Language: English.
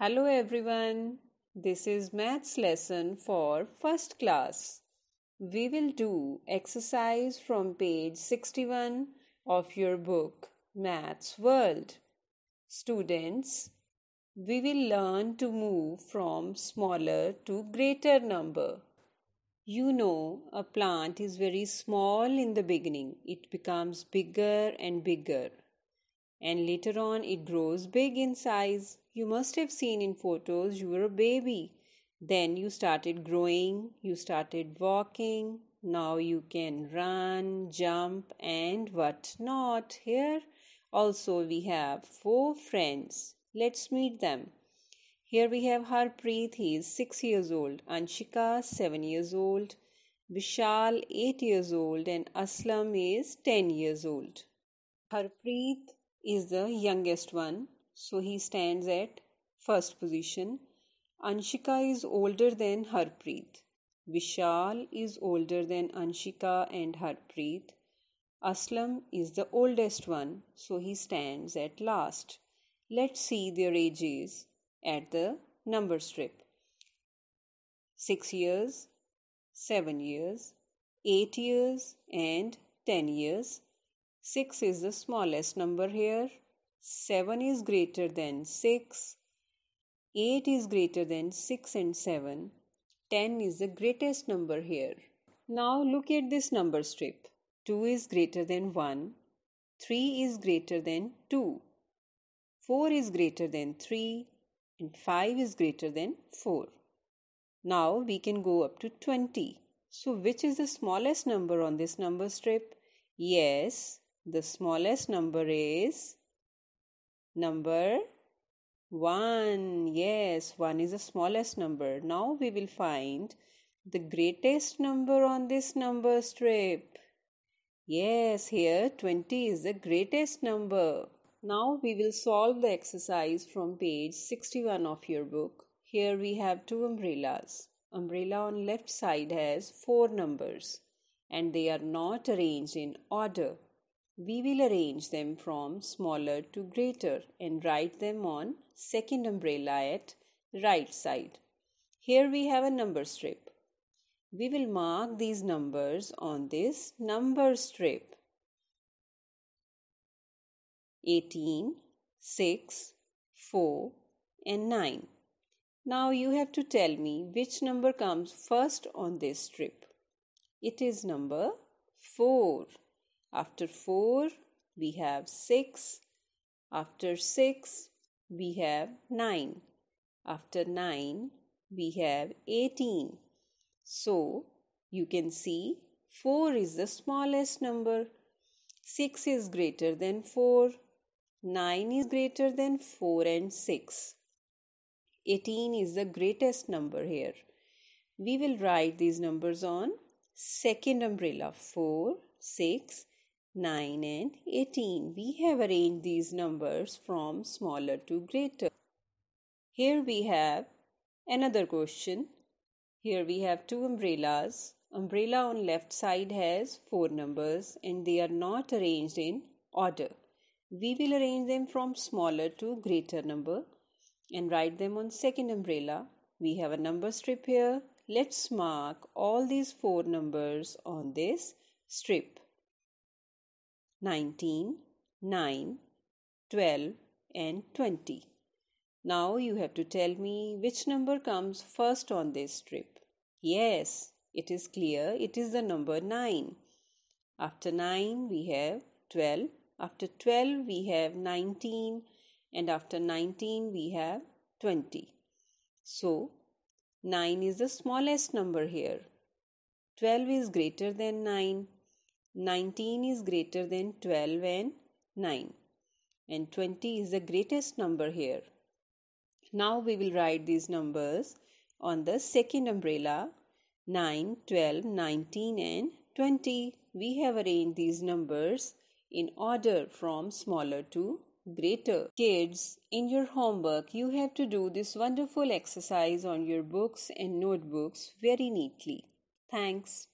Hello everyone. This is maths lesson for first class. We will do exercise from page 61 of your book Maths World. Students, we will learn to move from smaller to greater number. You know, a plant is very small in the beginning. It becomes bigger and bigger and later on it grows big in size. You must have seen in photos you were a baby. Then you started growing, you started walking. Now you can run, jump, and what not. Here also we have four friends. Let's meet them. Here we have Harpreet, he is 6 years old, Anshika, 7 years old, Vishal, 8 years old, and Aslam is 10 years old. Harpreet is the youngest one, so he stands at first position. Anshika is older than Harpreet. Vishal is older than Anshika and Harpreet. Aslam is the oldest one, so he stands at last. Let's see their ages at the number strip. 6 years, 7 years, 8 years, and 10 years. 6 is the smallest number here. 7 is greater than 6. 8 is greater than 6 and 7. 10 is the greatest number here. Now look at this number strip. 2 is greater than 1. 3 is greater than 2. 4 is greater than 3. And 5 is greater than 4. Now we can go up to 20. So which is the smallest number on this number strip? Yes, the smallest number is number 1. Yes, 1 is the smallest number. Now we will find the greatest number on this number strip. Yes, here 20 is the greatest number. Now we will solve the exercise from page 61 of your book. Here we have two umbrellas. Umbrella on left side has four numbers and they are not arranged in order. We will arrange them from smaller to greater and write them on second umbrella at right side. Here we have a number strip. We will mark these numbers on this number strip. 18, 6, 4 and 9. Now you have to tell me which number comes first on this strip. It is number 4. After 4, we have 6. After 6, we have 9. After 9, we have 18. So, you can see 4 is the smallest number. 6 is greater than 4. 9 is greater than 4 and 6. 18 is the greatest number here. We will write these numbers on second umbrella 4, 6, 9 and 18. We have arranged these numbers from smaller to greater. Here we have another question. Here we have two umbrellas. Umbrella on left side has four numbers and they are not arranged in order. We will arrange them from smaller to greater number and write them on second umbrella. We have a number strip here. Let's mark all these four numbers on this strip. 19, 9, 12 and 20. Now you have to tell me which number comes first on this strip. Yes, it is clear. It is the number 9. After 9 we have 12. After 12 we have 19 and after 19 we have 20. So 9 is the smallest number here. 12 is greater than 9 19 is greater than 12 and 9 and 20 is the greatest number here. Now we will write these numbers on the second umbrella 9, 12, 19 and 20. We have arranged these numbers in order from smaller to greater. Kids, in your homework, you have to do this wonderful exercise on your books and notebooks very neatly. Thanks.